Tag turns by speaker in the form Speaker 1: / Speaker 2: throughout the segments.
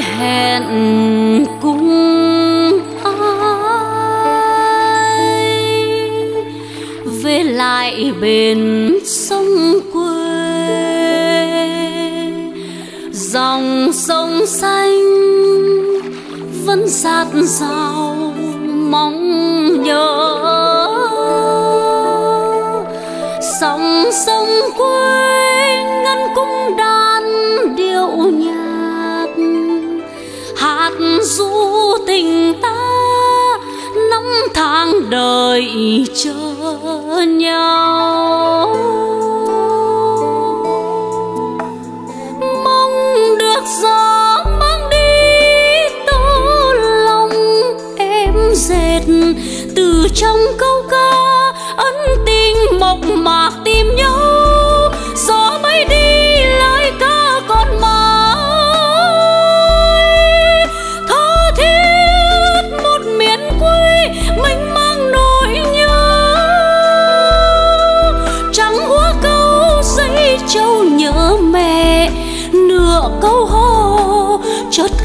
Speaker 1: hẹn cùng ai. Về lại bên sông quê, dòng sông xanh vẫn sát dào mong nhớ. Sông sông quê ngân cung đàn điệu nhạc hát du tình ta năm tháng đời chờ nhau.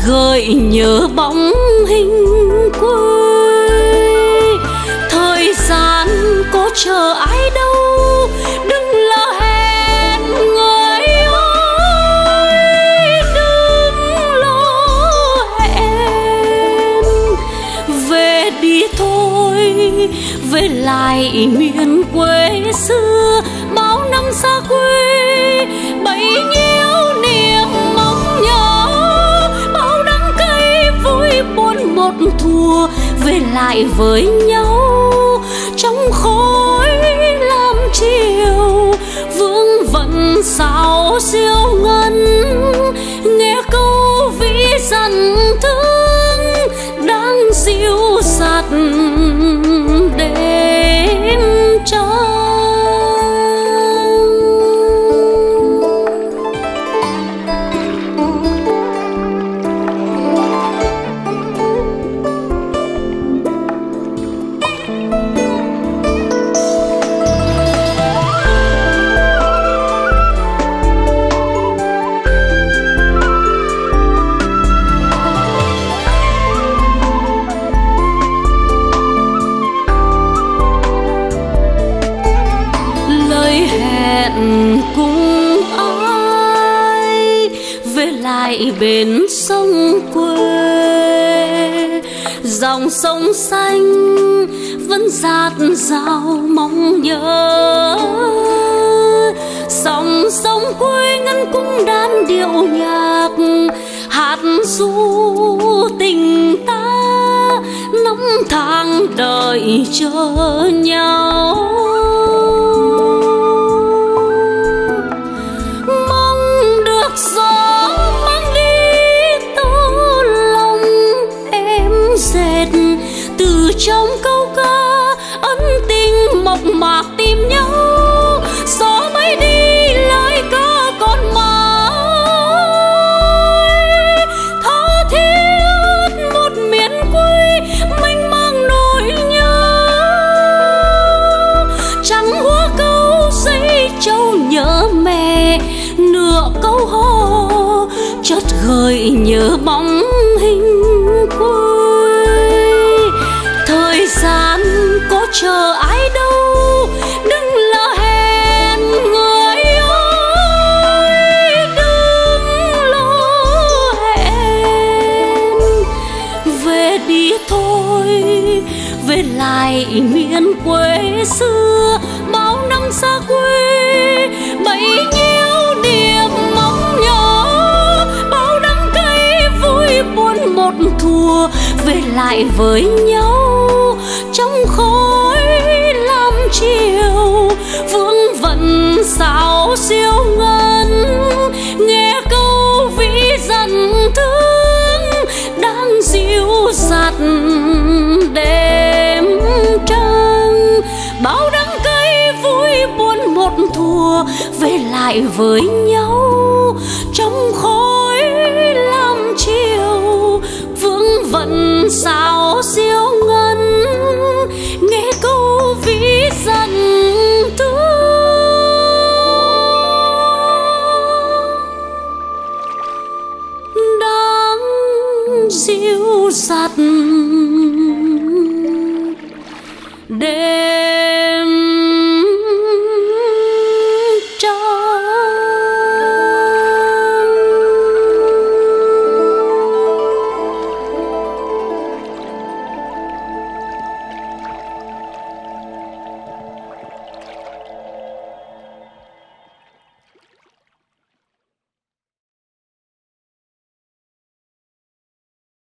Speaker 1: Gợi nhớ bóng hình quê thời gian có chờ ai đâu, đừng lỡ hẹn người ơi. Đừng lỡ hẹn. Về đi thôi, về lại miền quê xưa, bao năm xa quê thua về lại với nhau. Trong về bên sông quê. Dòng sông xanh vẫn dạt dào mong nhớ. Dòng sông quê ngân cung đàn điệu nhạc, hát du tình ta năm tháng đợi chờ nhau. Chợt gợi nhớ bóng hình quê thời gian có chờ ai đâu, đừng lỡ hẹn người ơi, đừng lỡ hẹn. Về đi thôi, về lại miền quê xưa, bao năm xa quê bấy nhiêu thua, về lại với nhau. Trong khói lam chiều, vương vận sao siêu ngân. Nghe câu vĩ dần thương, đang dịu dặt đêm trăng. Bao đắng cay vui buồn một thua, về lại với nhau. Trong khói lam chiều xíu giặt để